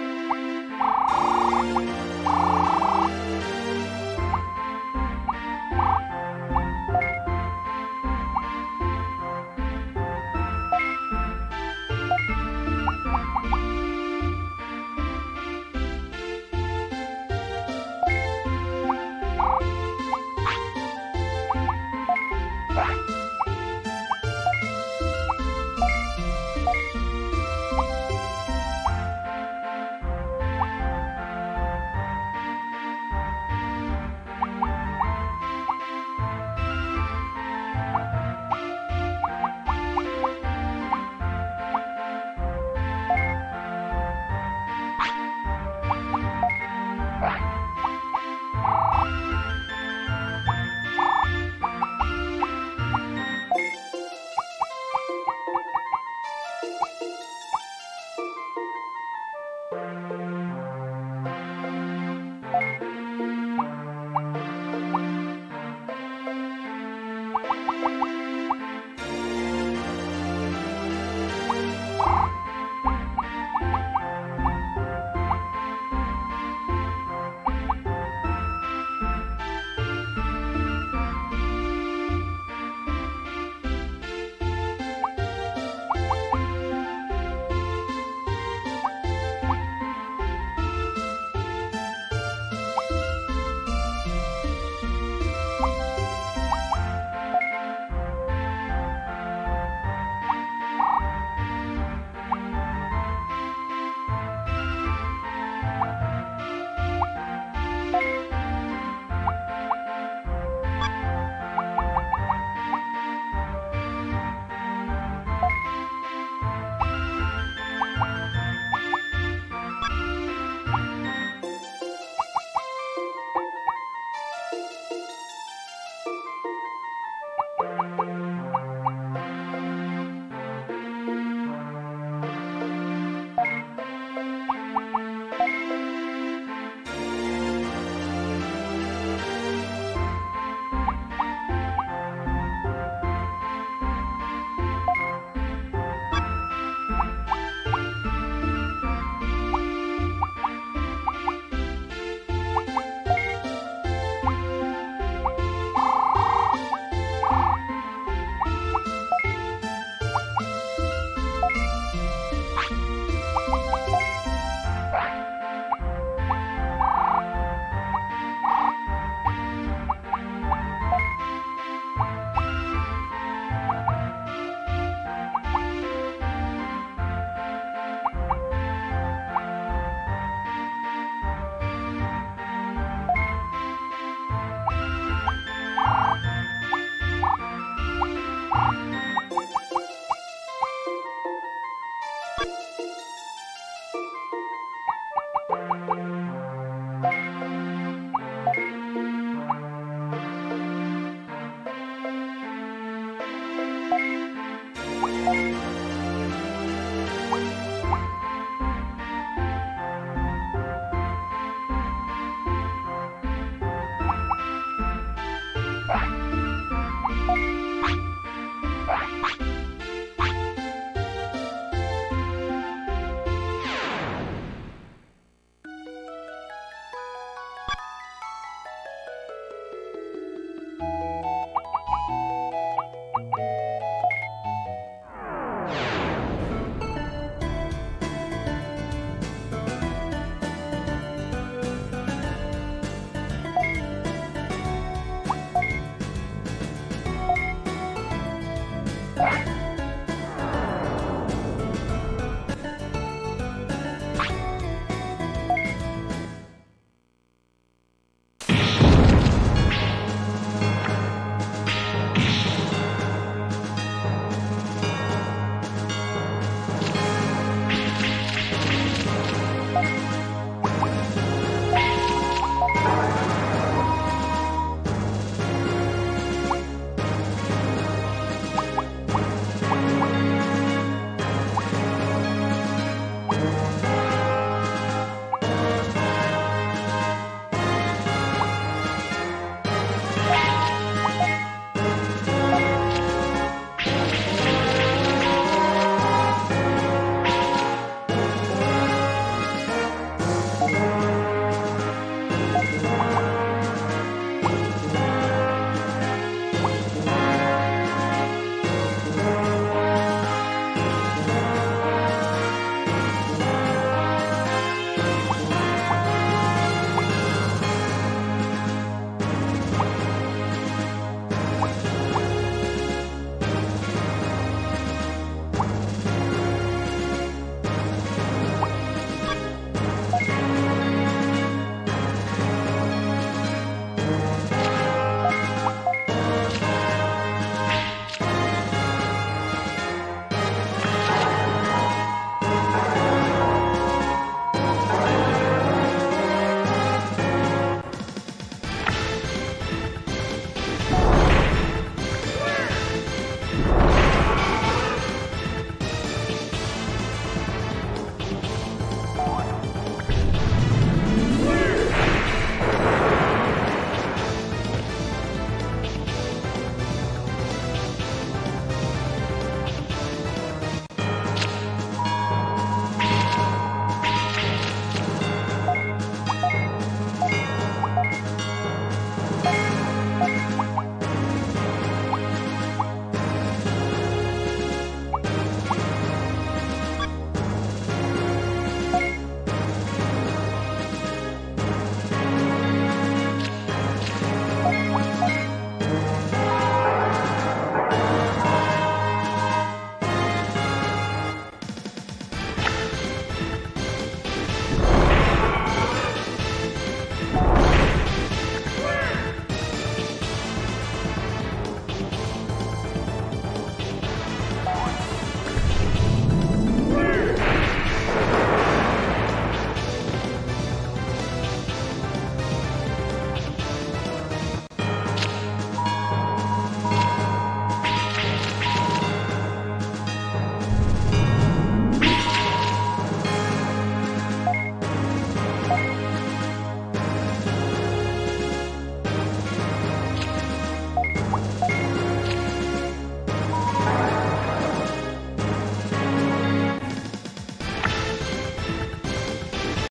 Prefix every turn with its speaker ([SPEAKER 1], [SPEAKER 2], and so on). [SPEAKER 1] you.